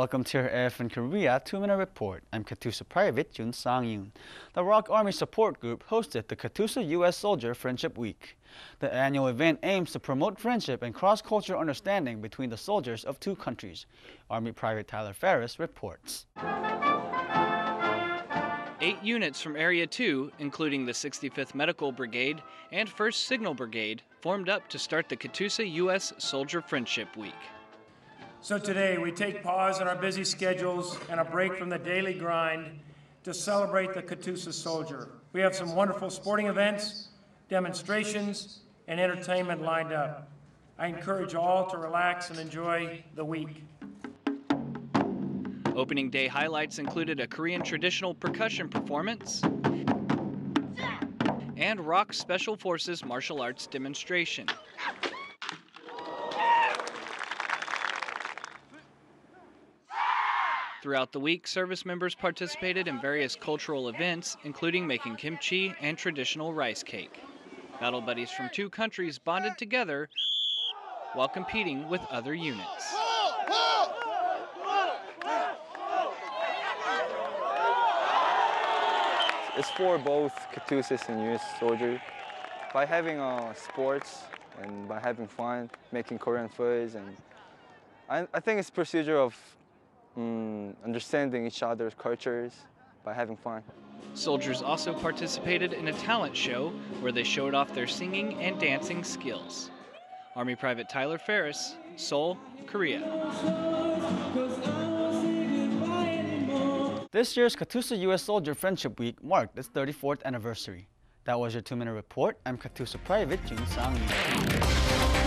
Welcome to your AFN Korea 2-Minute Report. I'm Katusa Private Jun Sang-yoon. The ROK Army Support Group hosted the Katusa U.S. Soldier Friendship Week. The annual event aims to promote friendship and cross-cultural understanding between the soldiers of two countries. Army Private Tyler Farris reports. Eight units from Area 2, including the 65th Medical Brigade and 1st Signal Brigade, formed up to start the Katusa U.S. Soldier Friendship Week. So today we take pause in our busy schedules and a break from the daily grind to celebrate the Katusa soldier. We have some wonderful sporting events, demonstrations, and entertainment lined up. I encourage all to relax and enjoy the week. Opening day highlights included a Korean traditional percussion performance and ROK Special Forces martial arts demonstration. Throughout the week, service members participated in various cultural events, including making kimchi and traditional rice cake. Battle buddies from two countries bonded together while competing with other units. It's for both Katusas and US soldiers. By having uh, sports and by having fun, making Korean foods, and I, I think it's procedure of um, understanding each other's cultures by having fun. Soldiers also participated in a talent show where they showed off their singing and dancing skills. Army Private Tyler Farris, Seoul, Korea. This year's Katusa U.S. Soldier Friendship Week marked its 34th anniversary. That was your two-minute report. I'm Katusa Private Jun Sang-yoon.